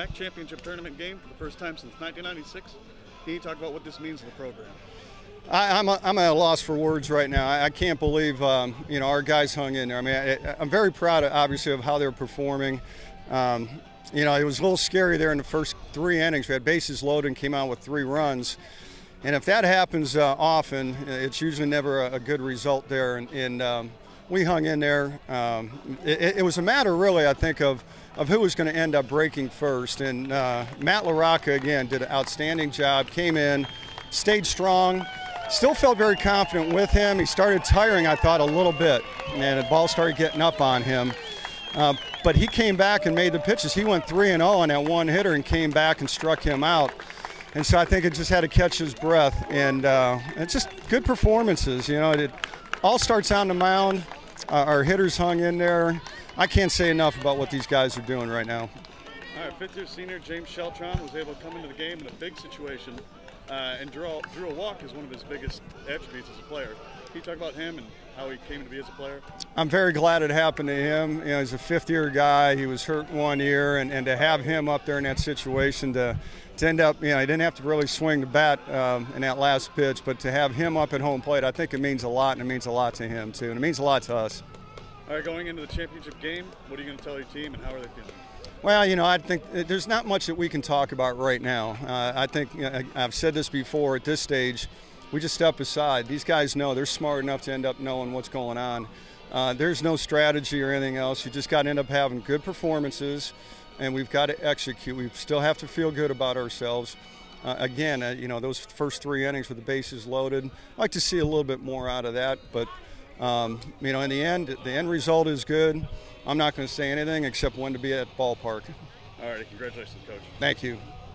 MAC championship tournament game for the first time since 1996. Can you talk about what this means to the program? I, am a, I'm at a loss for words right now. I, I can't believe um, you know our guys hung in there. I mean, I, am very proud, of, obviously, of how they're performing. Um, you know, it was a little scary there in the first three innings. We had bases loaded and came out with three runs. And if that happens uh, often, it's usually never a, a good result there. And, and um, we hung in there. Um, it, it, was a matter, really, I think, of, of who was going to end up breaking first. And uh, Matt LaRocca, again, did an outstanding job, came in, stayed strong, still felt very confident with him. He started tiring, I thought, a little bit, and the ball started getting up on him. Uh, but he came back and made the pitches. He went 3 and 0 on that one hitter and came back and struck him out. And so I think it just had to catch his breath. And uh, it's just good performances. You know, it all starts on the mound. Uh, our hitters hung in there. I can't say enough about what these guys are doing right now. All right, fifth year senior James Sheltron was able to come into the game in a big situation uh, and drew, drew a walk is one of his biggest attributes as a player. Can you talk about him and how he came to be as a player? I'm very glad it happened to him. You know, he's a fifth year guy. He was hurt one year, and, and to have him up there in that situation to, to end up, you know, he didn't have to really swing the bat um, in that last pitch, but to have him up at home plate, I think it means a lot, and it means a lot to him, too. And it means a lot to us. All right, going into the championship game, what are you going to tell your team, and how are they feeling? Well, you know, I think there's not much that we can talk about right now. Uh, I think I've said this before at this stage we just step aside. These guys know they're smart enough to end up knowing what's going on. Uh, there's no strategy or anything else. You just got to end up having good performances, and we've got to execute. We still have to feel good about ourselves. Uh, again, uh, you know, those first three innings with the bases loaded, I'd like to see a little bit more out of that. But, um, you know, in the end, the end result is good. I'm not going to say anything except when to be at ballpark. All right, congratulations, Coach. Thank you.